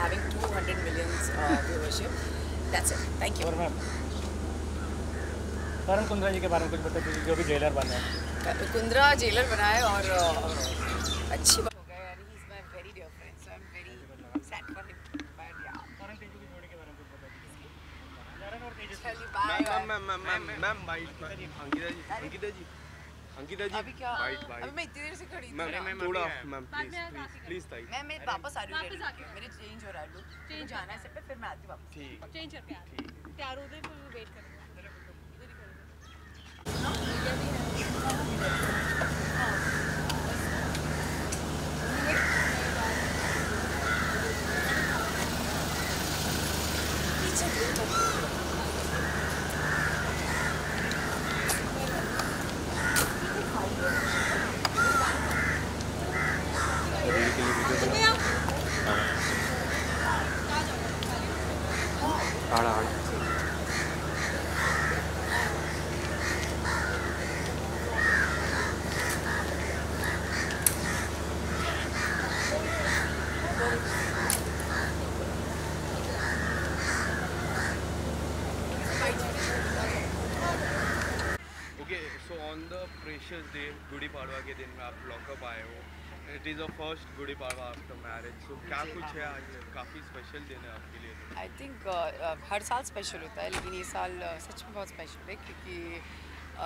having 200 millions uh, viewership. That's it. Thank you. और ma'am Karan Kundra ji के बारे में कुछ बता दीजिए जो भी जेलर बने हैं कुंद्रा जेलर बना है और uh, अच्छी बात हो गया यानी he is my very dear friend so I am very sad for him but yeah Karan Teju की जोड़ी के बारे में कुछ बता दीजिए करण और Teju ma'am ma'am ma'am ma'am ma'am byte Ankita ji Ankita ji Ankita ji अभी क्या बाइट अभी मैं इतनी देर से खड़ी थी मैम। थोड़ा मैम प्लीज़ प्लीज़ प्लीज़ ताई। मैं मैं वापस आ रही हूँ। मेरे चेंज हो रहा है लुक मुझे जाना है सब पे फिर मैं आती हूँ वापस। ठीक। चेंज करके आ रहे हैं। तैयार हो गए फिर वेट करेंगे इधर ही। आड़ा आड़ा okay so on the precious day Gudi Padwa के दिन में आप लॉकअप आए हो it is a first Gudi Padwa after marriage so क्या कुछ है। आज? काफ़ी स्पेशल दिन है आपके लिए। आई थिंक हर साल स्पेशल होता है लेकिन ये साल uh, सच में बहुत स्पेशल है क्योंकि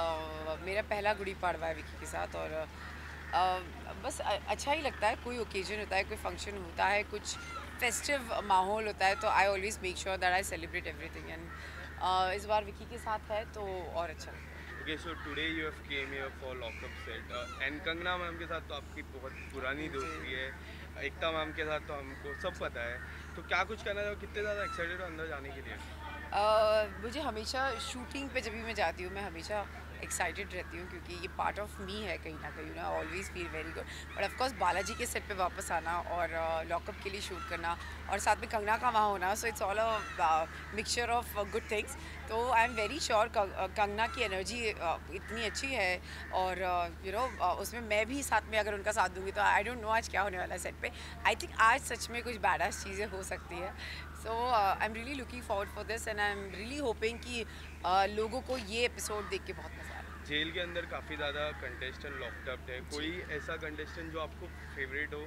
uh, मेरा पहला गुड़ी पाड़वा है विकी के साथ और uh, बस अच्छा ही लगता है कोई ओकेजन होता है कोई फ़ंक्शन होता है कुछ फेस्टिव माहौल होता है तो I always make sure that I celebrate everything and इस बार विकी के साथ है तो और अच्छा लगता है। Okay so today you have came here for lock up set and Kangana ma'am के साथ तो आपकी बहुत पुरानी दोस्ती है। एकता मैम के साथ तो हमको सब पता है। तो क्या कुछ करना चाहो कितने ज़्यादा एक्साइटेड हो अंदर जाने के लिए? Uh, मुझे हमेशा शूटिंग पे जब भी मैं जाती हूँ मैं हमेशा एक्साइटेड रहती हूँ क्योंकि ये पार्ट ऑफ़ मी है कहीं ना कहीं ना always feel very good but of course Balaji के सेट पे वापस आना और लॉकअप के लिए शूट करना और साथ में कंगना का वहाँ होना so it's all a mixture of good things तो I am very sure Kangana की एनर्जी इतनी अच्छी है और यू नो उसमें मैं भी साथ में अगर उनका साथ दूँगी तो आई डोंट नो आज क्या होने वाला है सेट पे। आई थिंक आज सच में कुछ बैडास चीज़ें हो सकती है। So I am really looking forward for this and I am really hoping कि uh, लोगों को ये एपिसोड देख के बहुत मज़ा आए। जेल के अंदर काफ़ी ज़्यादा कंटेस्टेंट लॉकअप है। कोई ऐसा कंटेस्टेंट जो आपको फेवरेट हो?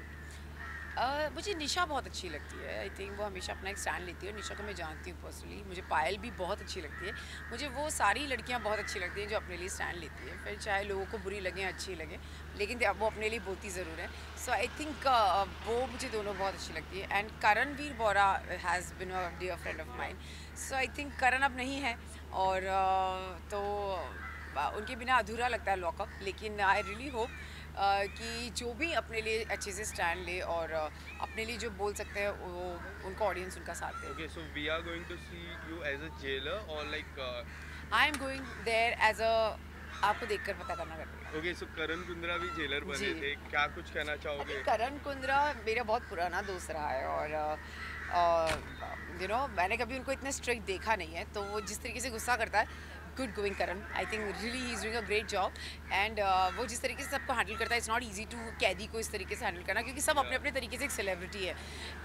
मुझे निशा बहुत अच्छी लगती है। आई थिंक वो हमेशा अपना एक स्टैंड लेती है और निशा को मैं जानती हूँ पर्सनली मुझे पायल भी बहुत अच्छी लगती है। मुझे वो सारी लड़कियाँ बहुत अच्छी लगती हैं जो अपने लिए स्टैंड लेती है। फिर चाहे लोगों को बुरी लगे अच्छी लगे लेकिन वो अपने लिए बोलती ज़रूर है। सो आई थिंक वो मुझे दोनों बहुत अच्छी लगती है। And Karanvir Bohra has been a dear friend of mind so I think Karan अब नहीं है और uh, तो uh, उनके बिना अधूरा लगता है लॉकअप लेकिन आई रियली होप कि जो भी अपने लिए अच्छे से स्टैंड ले और अपने लिए जो बोल सकते हैं वो उनको ऑडियंस उनका साथ दे। Okay so we are going to see you as a jailer और like I am going there as a आपको देखकर पता करना पड़ेगा ओके सो करण कुंद्रा भी जेलर बने। थे। क्या कुछ कहना चाहोगे? करण कुंद्रा मेरा बहुत पुराना दोस्त रहा है और यू नो you know, मैंने कभी उनको इतने स्ट्रिक्ट देखा नहीं है तो वो जिस तरीके से गुस्सा करता है good going Karan I think really he is doing a great job and वो जिस तरीके से सबको हैंडल करता है इट्स नॉट ईजी टू कैदी को इस तरीके से हैंडल करना क्योंकि सब अपने अपने तरीके से एक सेलिब्रिटी है।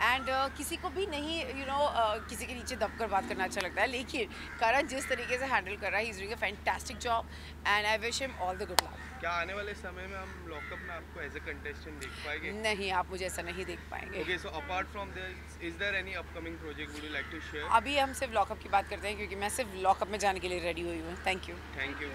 एंड uh, किसी को भी नहीं you you know know, uh, किसी के नीचे दबकर बात करना अच्छा लगता है लेकिन करण जिस तरीके से हैंडल कर रहा है he is doing a fantastic job and I wish him all the good luck क्या आने वाले समय में हम लॉकअप में आपको एज अ कंटेस्टेंट देख पाएँगे? नहीं आप मुझे ऐसा नहीं देख पाएँगे। Okay so apart from this is there any upcoming project would you like to share अभी हम सिर्फ़ लॉकअप की बात करते हैं क्योंकि मैं सिर्फ़ लॉकअप में जाने के लिए रेडी हुई हूँ थैंक यू थैंक यू